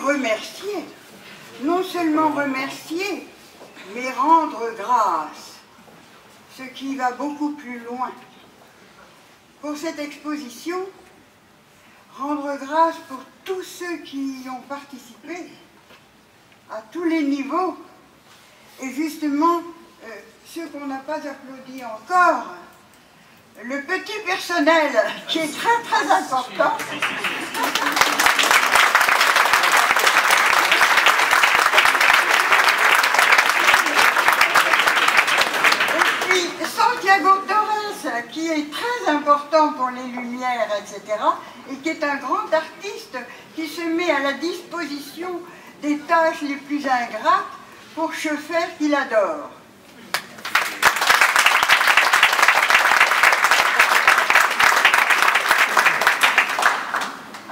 remercier. Non seulement remercier, mais rendre grâce. Ce qui va beaucoup plus loin. Pour cette exposition, rendre grâce pour tous ceux qui y ont participé, à tous les niveaux, et justement, euh, ceux qu'on n'a pas applaudis encore, le petit personnel qui est très très important. Et puis Santiago Torres, qui est important pour les lumières, etc., et qui est un grand artiste qui se met à la disposition des tâches les plus ingrates pour chauffeur qu'il adore.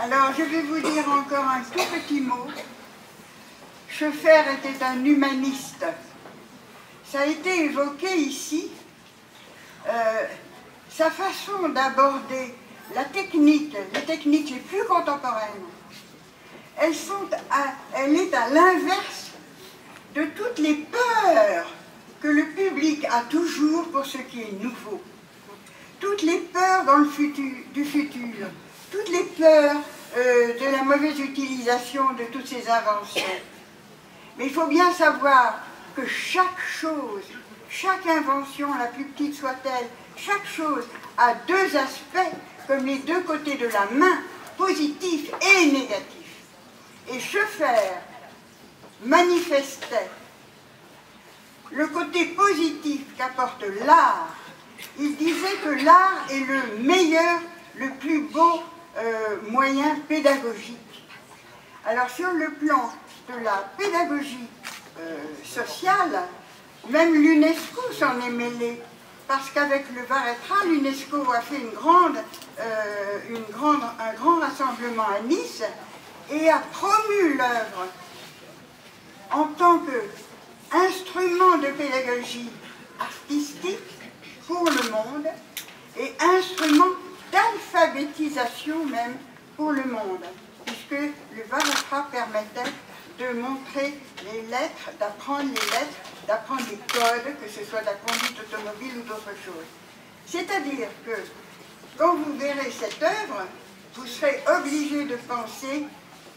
Alors, je vais vous dire encore un tout petit mot. Schoeffer était un humaniste. Ça a été évoqué ici. Euh, sa façon d'aborder la technique, les techniques les plus contemporaines, elle est à l'inverse de toutes les peurs que le public a toujours pour ce qui est nouveau. Toutes les peurs dans le futur, du futur, toutes les peurs euh, de la mauvaise utilisation de toutes ces inventions. Mais il faut bien savoir que chaque chose, chaque invention, la plus petite soit-elle, chaque chose a deux aspects comme les deux côtés de la main, positif et négatif. Et Schoeffer manifestait le côté positif qu'apporte l'art. Il disait que l'art est le meilleur, le plus beau euh, moyen pédagogique. Alors sur le plan de la pédagogie euh, sociale, même l'UNESCO s'en est mêlé, parce qu'avec le Varetra, l'UNESCO a fait euh, une grande, un grand rassemblement à Nice et a promu l'œuvre en tant qu'instrument de pédagogie artistique pour le monde et instrument d'alphabétisation même pour le monde, puisque le Varatra permettait de montrer les lettres, d'apprendre les lettres, d'apprendre les codes, que ce soit de la conduite automobile ou d'autres choses. C'est-à-dire que quand vous verrez cette œuvre, vous serez obligé de penser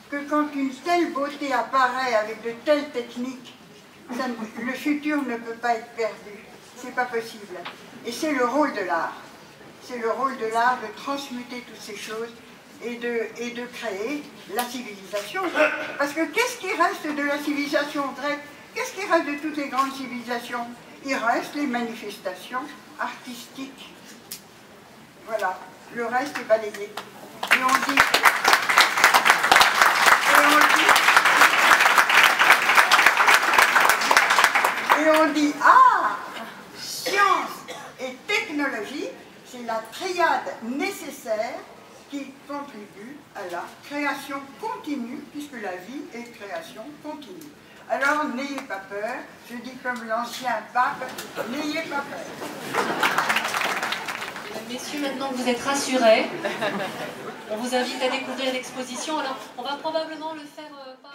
que quand une telle beauté apparaît avec de telles techniques, le futur ne peut pas être perdu. C'est pas possible. Et c'est le rôle de l'art c'est le rôle de l'art de transmuter toutes ces choses et de, créer la civilisation. Parce que qu'est-ce qui reste de la civilisation grecque? Qu'est-ce qui reste de toutes les grandes civilisations? Il reste les manifestations artistiques. Voilà, le reste est balayé. Et on dit... Et on dit... Et on dit, ah, science et technologie, c'est la triade nécessaire qui contribue à la création continue, puisque la vie est création continue. Alors n'ayez pas peur, je dis comme l'ancien pape, n'ayez pas peur. Messieurs, maintenant vous êtes rassurés. On vous invite à découvrir l'exposition. Alors, on va probablement le faire euh, par